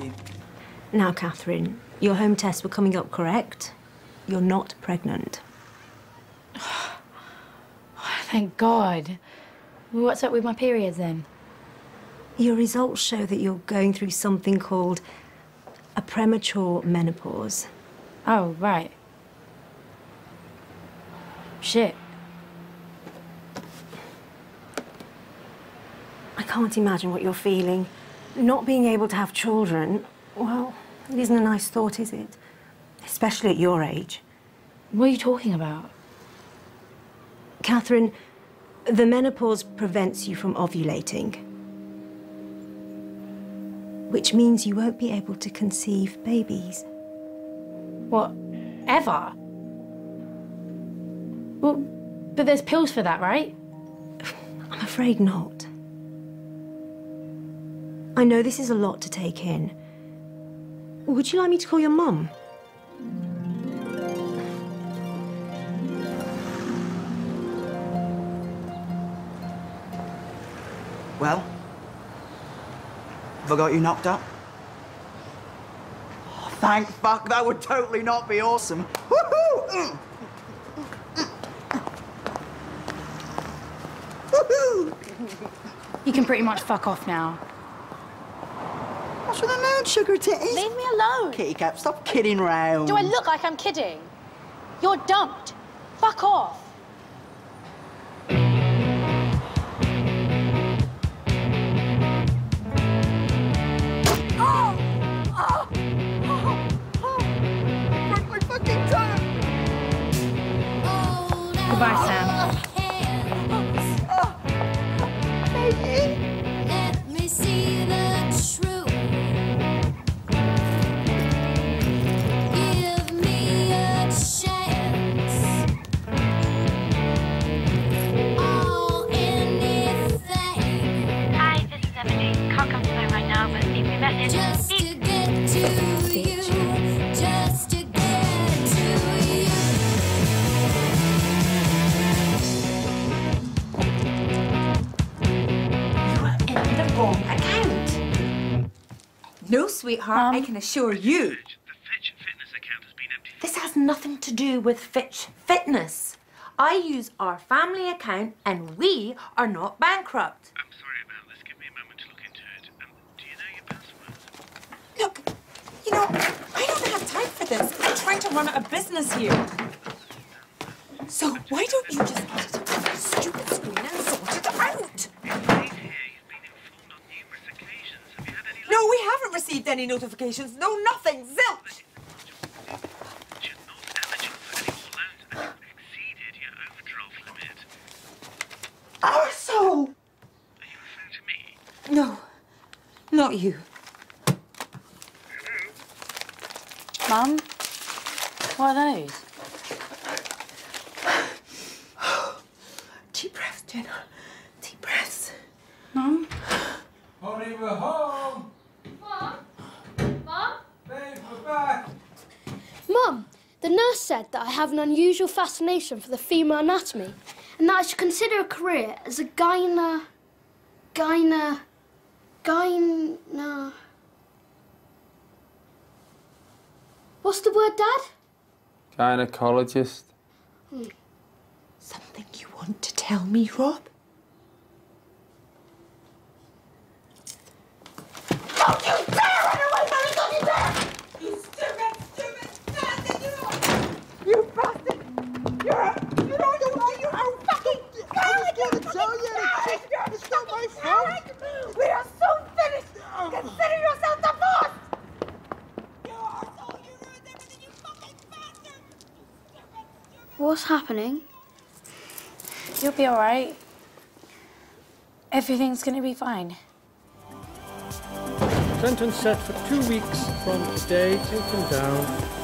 18. Now, Katherine, your home tests were coming up correct. You're not pregnant. Thank God. What's up with my periods then? Your results show that you're going through something called a premature menopause. Oh, right. Shit. I can't imagine what you're feeling. Not being able to have children, well, it isn't a nice thought, is it? Especially at your age. What are you talking about? Katherine, the menopause prevents you from ovulating, which means you won't be able to conceive babies. What? Ever? Well, but there's pills for that, right? I'm afraid not. I know this is a lot to take in. Would you like me to call your mum? Well? Have I got you knocked up? Oh, thank fuck, that would totally not be awesome. Woohoo! Mm. Woohoo! You can pretty much fuck off now. What's with the mood, sugar titties? Leave me alone. Kitty Cat, stop kidding round. Do I look like I'm kidding? You're dumped. Fuck off. Oh! Oh! No, sweetheart, I can assure you. The Fitch, Fitness account has been empty. this has nothing to do with Fitch Fitness. I use our family account and we are not bankrupt. I'm sorry about this. Give me a moment to look into it. Um, do you know your password? Look, you know, I don't have time for this. I'm trying to run a business here. So why don't you just get it off stupid screen and sort it out? No, we haven't received any notifications. No, nothing. Zilch. Me? No, not you. Mum? What are those? Deep breaths, Jenna. Deep breaths. Mum? Honey, we're home. Mom? Mom? Babe, we're back. Mum, the nurse said that I have an unusual fascination for the female anatomy and that I should consider a career as a gyna... gyna... gyna... What's the word, Dad? Gynecologist. Hmm. Something you want to tell me, Rob? Oh, don't you dare run away, Mummy! Don't you dare! You stupid, stupid bastard! You, you bastard! You're a... You know you are. You're a fucking... I was gonna tell you. It's, it's not my fault. We are so finished. Consider yourself divorced. You arsehole! You ruined everything, you fucking bastard! You stupid, stupid... What's happening? You'll be all right. Everything's gonna be fine. Sentence set for two weeks from today taken down